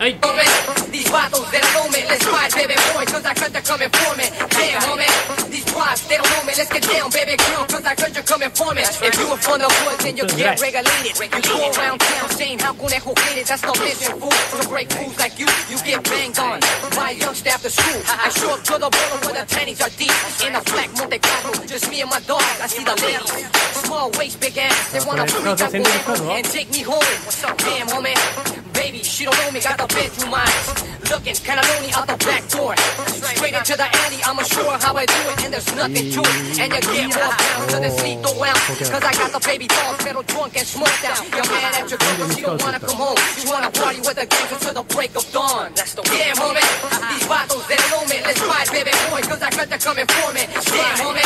Ay. These bottles, they don't know me. Let's ride, baby boy, cause I cut the coming for me. Damn, homie. These wives, they don't know me. Let's get down, baby girl, cause I cut you coming for me. If you were from the woods, then you get regulated. You go around town saying how conejo hated. That's no mission, fool. So great fools like you, you get banged on by a youngster after school. I show up to the border where the pennies are deep. In a black Monte Carlo, just me and my dog. I see the ladies. Small waist, big ass. They wanna freak out for and take me home. What's up, damn, homie. Baby, she don't know me, got the bedroom eyes. Looking kinda lonely out the back door. Straight into the alley, I'ma show her how I do it, and there's nothing to it. And you get more down to the seat, go out. Cause I got the baby doll, pedal drunk and smoked out. You're mad at your girl, she don't wanna come home. She wanna party with the gangsters until the break of dawn. That's the yeah, homie. These bottles, they know me. Let's ride, baby boy, cause I got you coming for me. Damn, homie.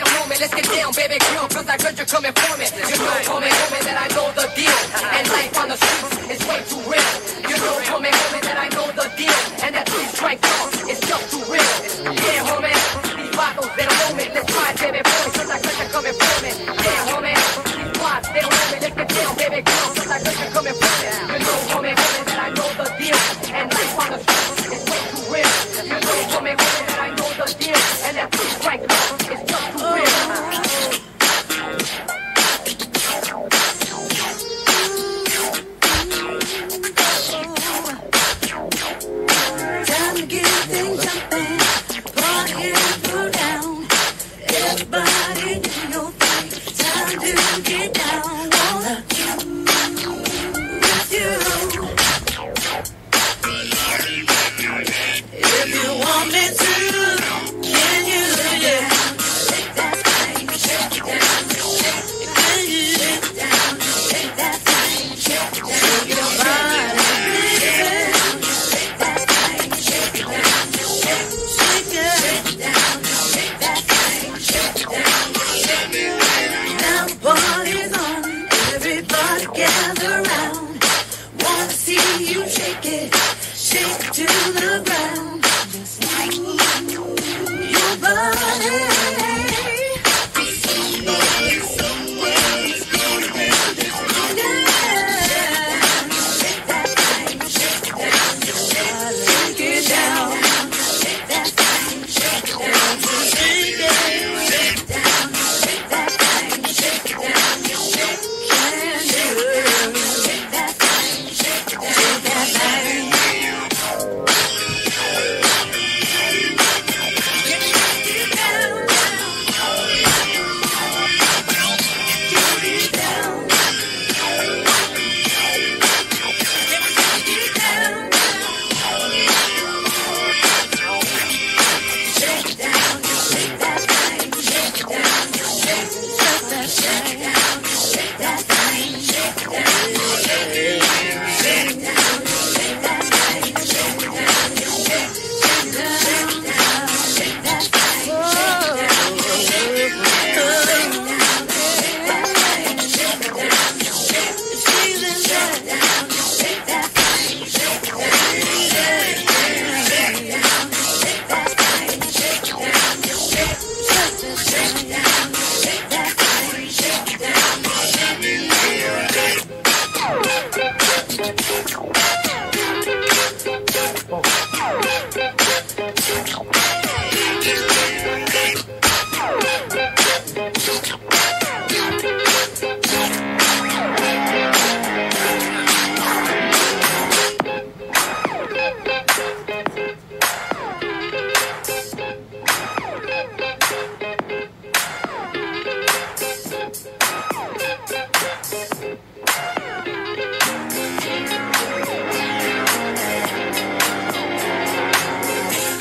Me. Let's get down, baby girl, cause I got you coming for me. You know, homie, homie, that I know the deal. And life on the streets is way too real. You know, homie, homie, that I know the deal.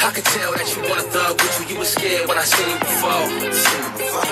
I could tell that you want a thug with you. You was scared when I seen you before.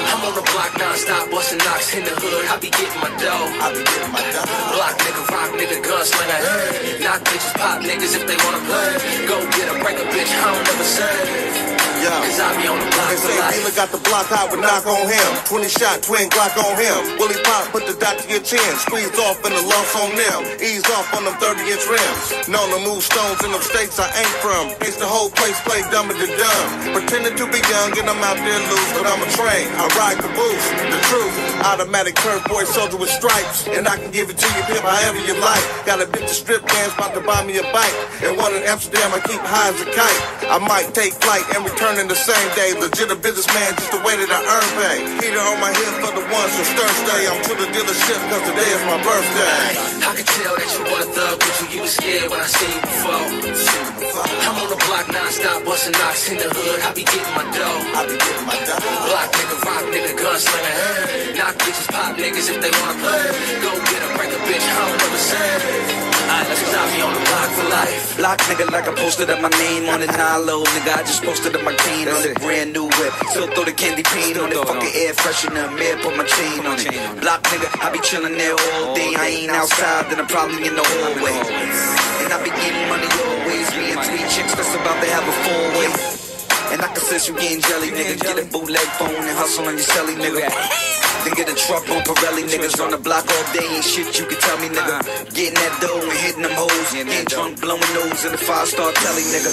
I'm on the block non-stop, busting knocks in the hood. I be getting my dough. I be getting my dough. Block nigga, rock nigga, gunslinger. Knock bitches, pop niggas if they wanna play. Go get a break a bitch, I don't never serve. Yeah. Cause I be on the block They say dealer got the block hot with knock on him. 20 shot, twin Glock on him. Willie Pop put the dot to your chin. Squeeze off and the lumps on them. Ease off on them 30 inch rims. Known to move stones in them states I ain't from. Makes the whole place play dumber than dumb. Pretending to be young and I'm out there loose, but I'm a train. I ride the boost. The truth. Automatic curve boy soldier with stripes. And I can give it to you pimp however you like. Got a bitch to strip dance about to buy me a bike. And one in Amsterdam I keep high as a kite. I might take flight and return in the same day. Legit a businessman, just the way that I earn pay. Heater on my hip for the ones from Thursday. I'm to the dealership cause today is my birthday. I can tell that you want a thug with you. You was scared when I seen you before. I'm on the block non-stop, busting knocks in the hood. I be getting my dough. I be getting my dime. Block nigga, rock nigga, gunslinger. Hey. Knock bitches, pop niggas if they wanna play. Go get a break a bitch, I don't ever say. Alright, let's me on the block for life. Block nigga like I posted up my name on it, nah low nigga. I just posted up my cane on it, brand new whip. Still throw the candy paint on it, fucking air freshener, mirror, put my chain on it. Block nigga, I be chillin' there all day. I ain't outside, then I'm probably in the hallway. And I be getting money always. Me and three chicks that's about to have a four way. And I can sense you getting jelly, nigga. Get a bootleg phone and hustle on your celly, nigga. Then get a truck on Pirelli, niggas on the block all day. Ain't shit you can tell me, nigga. Getting that dough and hitting them hoes. Getting drunk, blowing nose in the five star telly, nigga.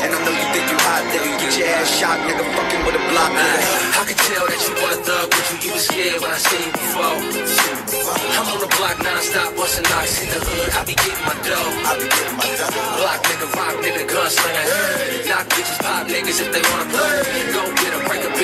And I know you think you hot, nigga. Get your ass shot, nigga. Fucking with a block, nigga. I could tell that you want a thug but you. You was scared when I seen you before. I'm on the block non-stop, busting knocks in the hood. I be getting my dough. I be getting my dough. Block nigga, rock nigga, gunslinger. Hey. Knock bitches, pop niggas if they wanna play. Go get a break a bitch,